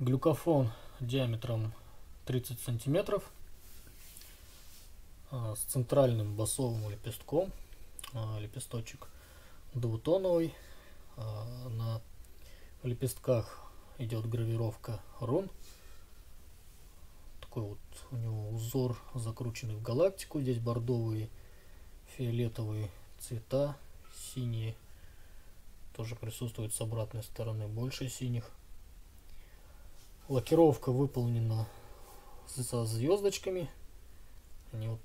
глюкофон диаметром 30 сантиметров а, с центральным басовым лепестком а, лепесточек двутоновый а, на лепестках идет гравировка рун. Такой вот у него узор закрученный в галактику. Здесь бордовые фиолетовые цвета синие тоже присутствует с обратной стороны больше синих Лакировка выполнена со звездочками. Они вот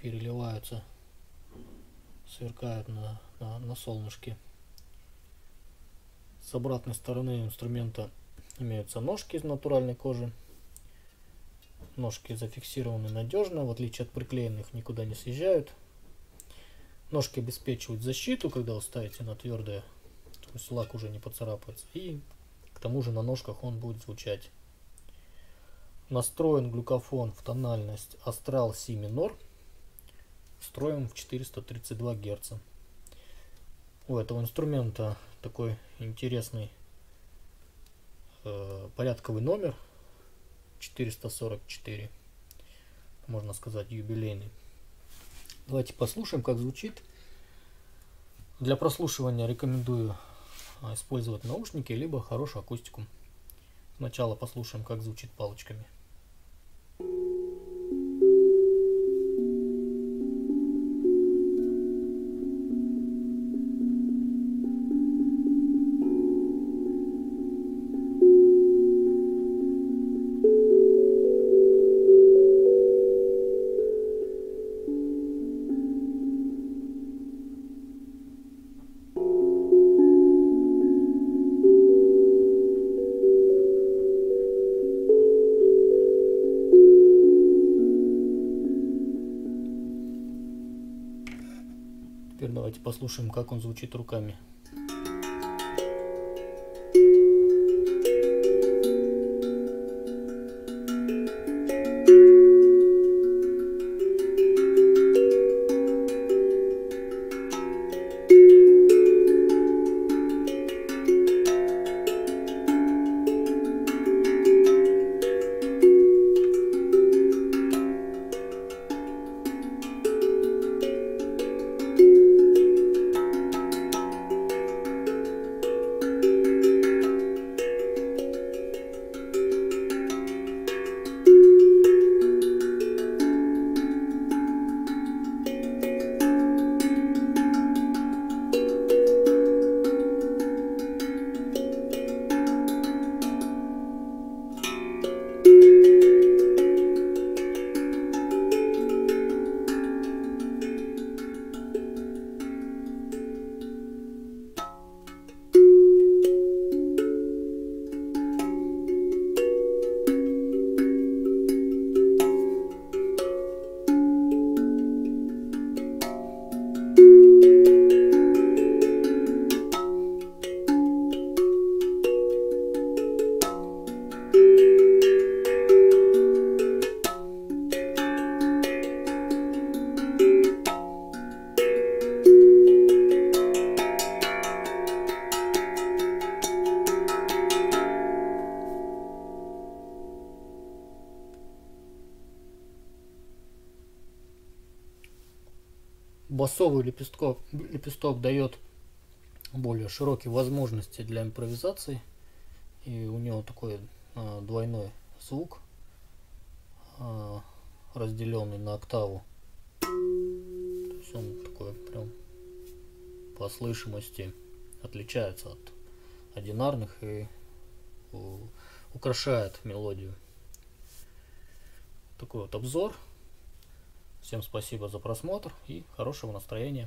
переливаются, сверкают на, на, на солнышке. С обратной стороны инструмента имеются ножки из натуральной кожи. Ножки зафиксированы надежно, в отличие от приклеенных, никуда не съезжают. Ножки обеспечивают защиту, когда вы ставите на твердое, то есть лак уже не поцарапается. И к тому же на ножках он будет звучать. Настроен глюкофон в тональность астрал си минор. Строим в 432 Гц. У этого инструмента такой интересный э, порядковый номер 444 можно сказать юбилейный давайте послушаем как звучит для прослушивания рекомендую использовать наушники, либо хорошую акустику. Сначала послушаем, как звучит палочками. Давайте послушаем, как он звучит руками. Басовый лепесток, лепесток дает более широкие возможности для импровизации. И у него такой а, двойной звук, а, разделенный на октаву. То есть он такой прям по слышимости отличается от одинарных и у, украшает мелодию. Такой вот обзор. Всем спасибо за просмотр и хорошего настроения.